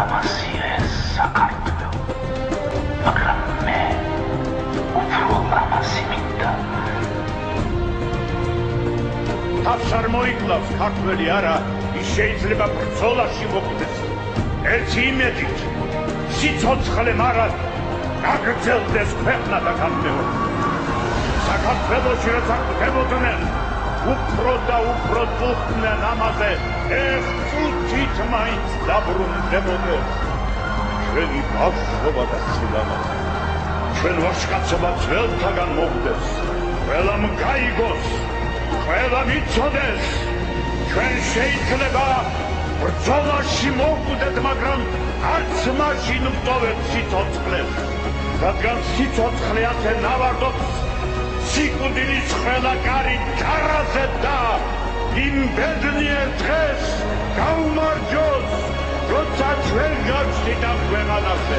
ულამაზია საქართველო. მაგრამ მე უფრო ულამაზი მინდა. თავს არ მოიკლავს ქართველი არა, ის შეიძლება ბრძოლაში მოკვდეს. ერთი იმედით, სიცოცხლე მარად გაგრძელდეს ქვეყნა და გამეორ. საქართველოში რაც აღდგებოდნენ, უფრო და უფრო წუხდნენ ამაზე, ეხ მაინც დაბრუნდებოდნენ. ჩვენი ბავშვობა და სილამაზე, ჩვენ ვაჟკაცობა ძველთაგან მოგვდეს, ყველამ გაიგოს, ყველა მიცოდეს, ჩვენ შეიძლება ბრძოლაში მოგვდეთ, მაგრამ არც მაშინ ვტოვეთ სიცოცხლეს, რადგან სიცოცხლე ასე ნავარდობს, სიკვდილის ყველა კარი ჯარაზე და იმ ბედნიერ დღეს გაუმარჯოს, როცა ჩვენ გავშით ამ ქვეყანაზე.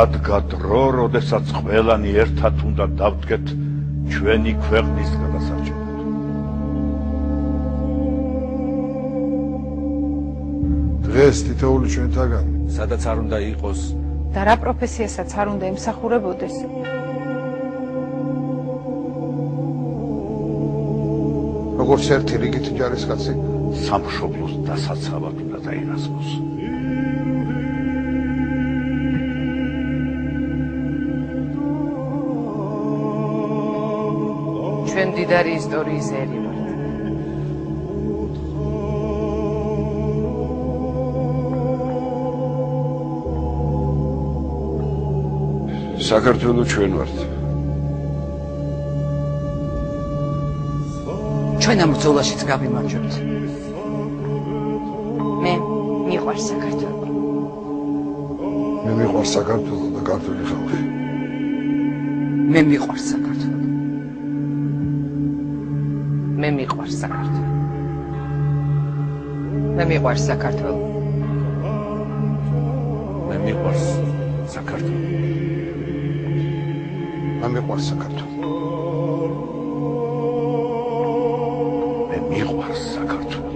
დადგა დრო, როდესაც ყველანი ერთად უნდა დავდგეთ ჩვენი ქვეყნის გადასარჩენად. დღეს თითოეული ჩვენთაგან სადაც არ უნდა იყოს და რა პროფესიასაც არ უნდა ემსახურებოდეს. როგორც ერთი რიგით ჯარისკაცი სამშობლოს დასაცავად უნდა დაინაცვლოს. ჩვენ დიდარი ისტორიის ერი ვართ. საქართველოს ჩვენ ვართ. ჩვენ ამ ბრძოლაშიც გავიმარჯვებთ. მე მიყვარს საქართველო. მე მიყვარს საქართველოს და ქართული ხალხი. მე მიყვარს საქართველო. მე მიყვარს საქართველო. მე მიყვარს საქართველო. მე მიყვარს საქართველო მე მიყვარს საქართველოს. მე მიყვარს საქართველო.